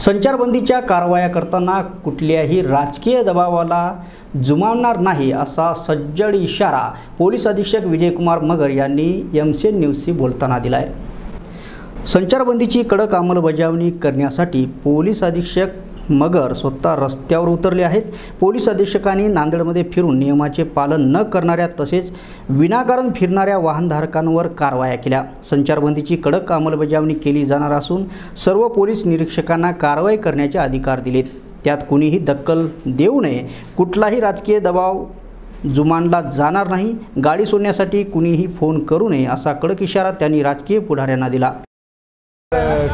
संचारबंदीच्या कारवाया करताना कुठल्याही राजकीय दबावाला जुमावणार नाही असा सज्जड इशारा पोलीस अधीक्षक विजयकुमार मगर यांनी एम सी एन न्यूजशी बोलताना दिला आहे संचारबंदीची कडक अंमलबजावणी करण्यासाठी पोलीस अधीक्षक मगर स्वतः रस्त्यावर उतरले आहेत. पोलीस अधीक्षकांनी नांदेडमध्ये फिरून नियमाचे पालन न करणाऱ्या तसेच विनाकारण फिरणाऱ्या वाहनधारकांवर कारवाया केल्या. संचारबंदीची कडक अंमलबजावणी केली जाणार असून सर्व पोलीस निरीक्षकांना कारवाई करण्याचे अधिकार दिलेत. त्यात कुणीही दक्कल देऊ नये. कुठलाही राजकीय दबाव जुमानला जाणार नाही. गाडी सोडण्यासाठी कुणीही फोन करू नये असा कडक इशारा त्यांनी राजकीय पुढाऱ्यांना दिला.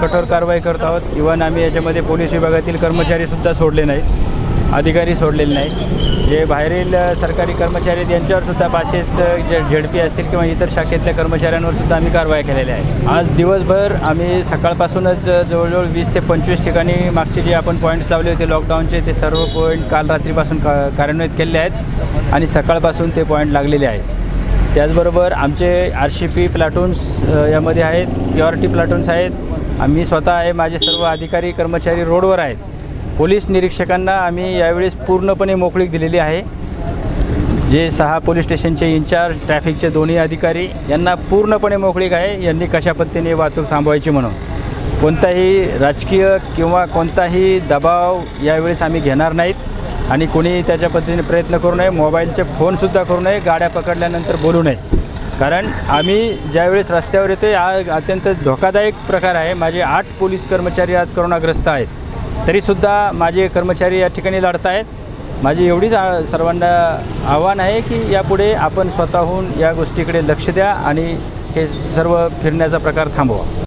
कठोर कारवाई करत आहोत. इव्हन आम्ही याच्यामध्ये पोलीस विभागातील कर्मचारीसुद्धा सोडले नाहीत. अधिकारी सोडलेले नाही जे बाहेरील सरकारी कर्मचारी आहेत यांच्यावर जे झेडपी असतील किंवा इतर शाखेतल्या कर्मचाऱ्यांवरसुद्धा आम्ही कारवाई केलेल्या आहे आज दिवसभर आम्ही सकाळपासूनच जवळजवळ वीस ते पंचवीस ठिकाणी मागचे जे आपण पॉईंट्स लावले होते लॉकडाऊनचे ते सर्व पॉईंट काल रात्रीपासून का कार्यान्वित केलेले आहेत आणि सकाळपासून ते पॉईंट लागलेले आहेत. त्याचबरोबर आमचे आर सी पी प्लाटून्स यामध्ये आहेत क्यू आर टी प्लाटून्स आहेत आम्ही स्वतः आहे माझे सर्व अधिकारी कर्मचारी रोडवर आहेत. पोलीस निरीक्षकांना आम्ही यावेळेस पूर्णपणे मोकळीक दिलेली आहे. जे सहा पोलीस स्टेशनचे इन्चार्ज ट्रॅफिकचे दोन्ही अधिकारी यांना पूर्णपणे मोकळीक आहे. यांनी कशा पद्धतीने वाहतूक थांबवायची म्हणून. कोणताही राजकीय किंवा कोणताही दबाव यावेळेस आम्ही घेणार नाहीत. आणि कोणी त्याच्या पद्धतीने प्रयत्न करू नये. मोबाईलचे फोनसुद्धा करू नये. गाड्या पकडल्यानंतर बोलू नये. कारण आम्ही ज्यावेळेस रस्त्यावर येतो हा अत्यंत धोकादायक प्रकार आहे. माझे आठ पोलीस कर्मचारी आज करोनाग्रस्त आहेत. तरीसुद्धा माझे कर्मचारी या ठिकाणी लढत आहेत माझी एवढीच सर्वांना आव्हान आहे की यापुढे आपण स्वतःहून या गोष्टीकडे लक्ष द्या आणि हे सर्व फिरण्याचा प्रकार थांबवा.